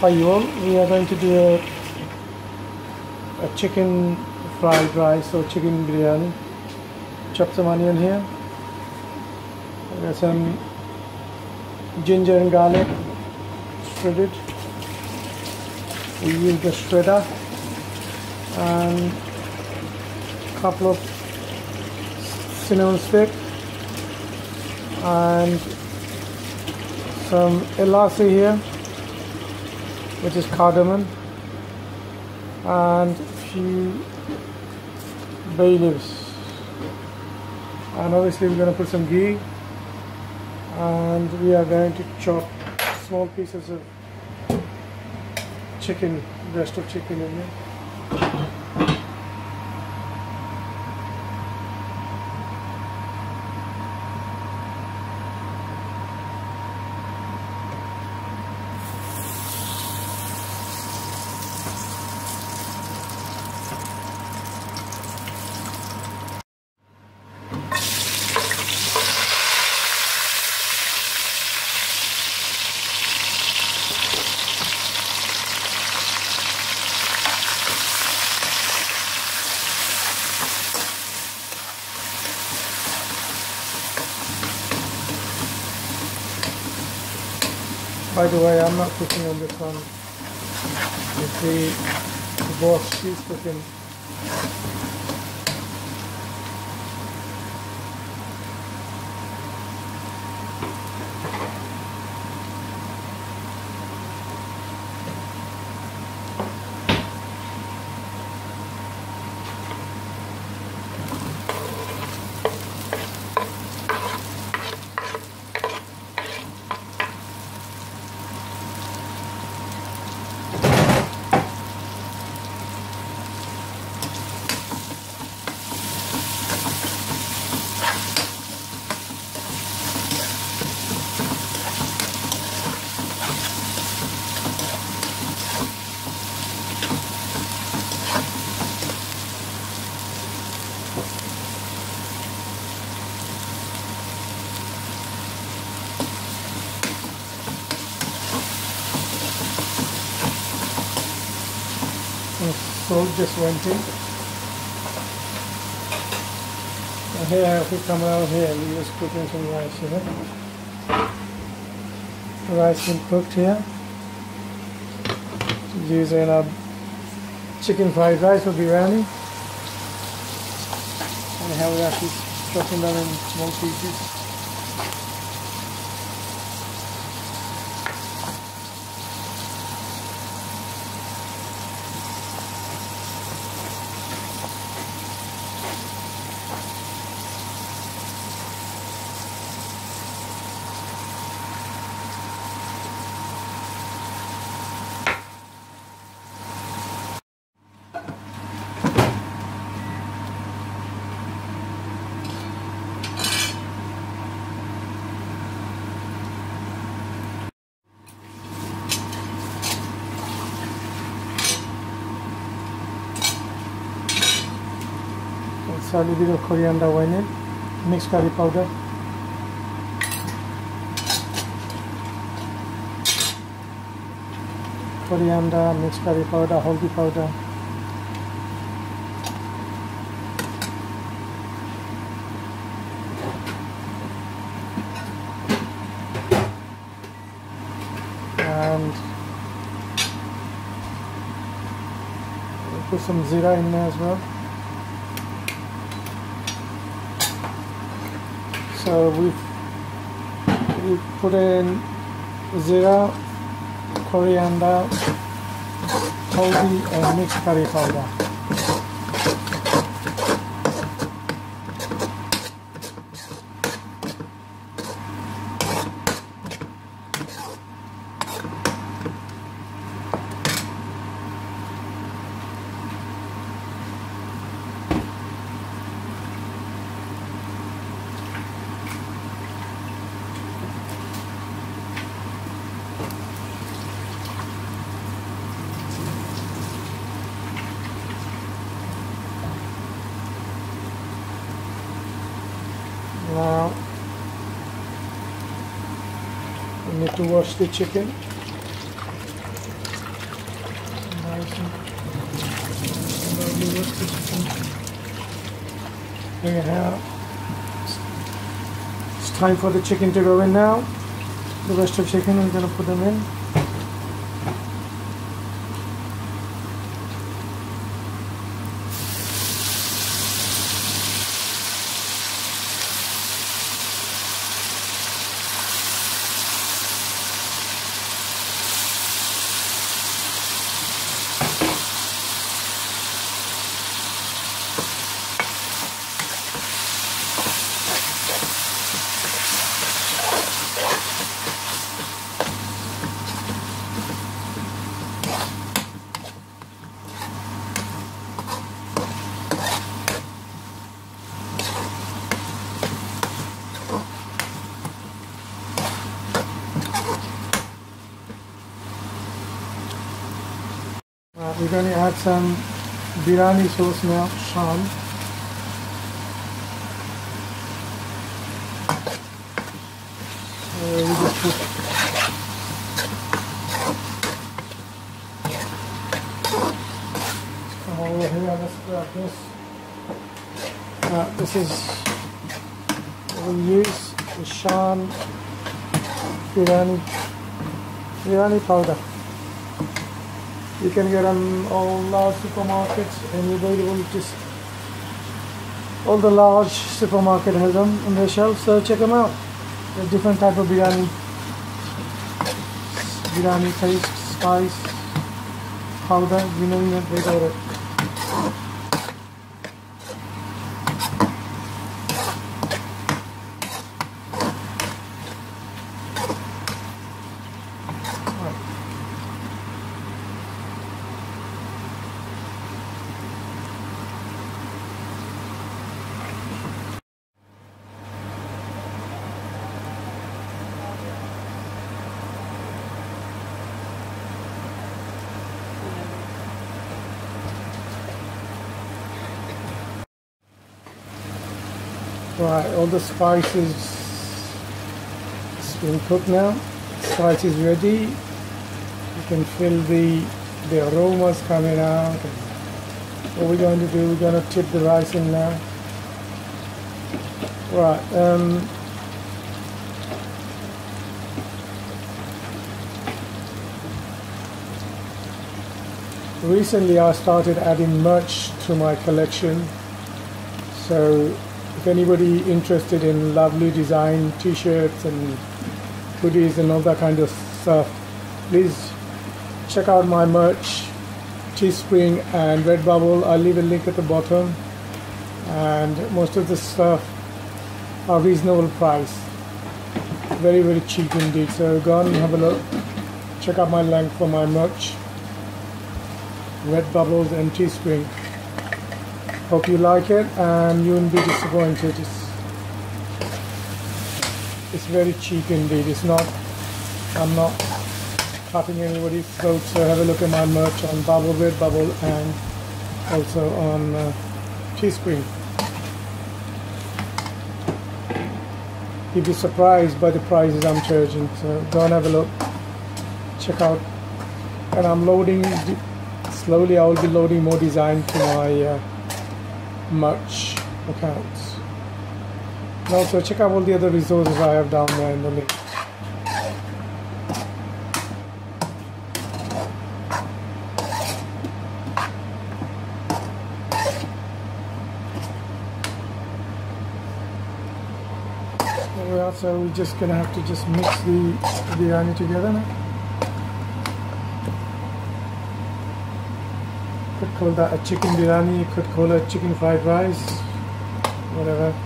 Hi you all, we are going to do a, a chicken fried rice or chicken biryani. Chop some onion here. Got some ginger and garlic shredded. We use the shredder and a couple of cinnamon stick and some elasi here which is cardamom. And few bay leaves. And obviously we're going to put some ghee. And we are going to chop small pieces of chicken rest of chicken in here By the way, I'm not cooking on this one. It's the, the boss, she's cooking. Salt just went in. And here, we come around here, we just put in some rice here. The rice been cooked here. Using a chicken fried rice for biryani. How we actually chopping them in small pieces. And little bit of coriander went in. Mixed curry powder. Coriander, mixed curry powder, haldi powder. And put some zira in there as well. So we've we put in zira, coriander, haldi and mixed curry powder. Now we need to wash the chicken. Bring it out. It's time for the chicken to go in now. The rest of the chicken, I'm gonna put them in. Uh, we're going to add some biryani sauce now, put come over here, let's this. Uh, this is what we use the Shan biryani biryani powder. You can get them all large supermarkets and available just all the large supermarket has them on their shelves, so check them out. There's different type of biryani, biryani taste, spice, powder, you name they got it. Right, all the spices been cooked now. Spice is ready. You can feel the the aromas coming out. What we're going to do, we're going to tip the rice in now. Right, um, recently I started adding merch to my collection. So if anybody interested in lovely design t-shirts and hoodies and all that kind of stuff, please check out my merch, Teespring and Redbubble. I'll leave a link at the bottom. And most of the stuff are reasonable price. Very, very cheap indeed. So go and have a look. Check out my link for my merch. Redbubbles and Teespring. Hope you like it and you won't be disappointed. It's, it's very cheap indeed. It's not, I'm not cutting anybody's throat. So have a look at my merch on Bubble Redbubble and also on uh, Teespring. You'd be surprised by the prices I'm charging. So go and have a look. Check out. And I'm loading, slowly I will be loading more design to my uh, much accounts. And also check out all the other resources I have down there in the link. So we're just gonna have to just mix the biryani together now. Call that a chicken biryani, could call it chicken fried rice, whatever.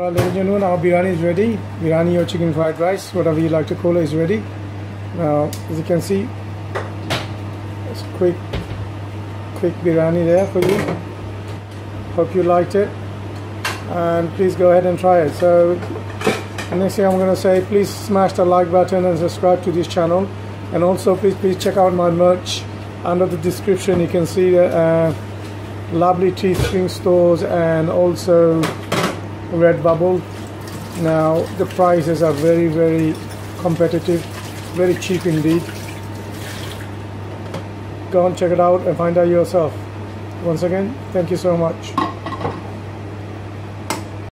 Right, ladies and gentlemen, our biryani is ready. Biryani or chicken fried rice, whatever you like to call it, is ready. Now, as you can see, it's quick, quick biryani there for you. Hope you liked it, and please go ahead and try it. So, next thing I'm going to say, please smash the like button and subscribe to this channel, and also please please check out my merch. Under the description, you can see the uh, lovely teespring stores and also Redbubble. Now the prices are very very competitive, very cheap indeed. Go and check it out and find out yourself. Once again, thank you so much.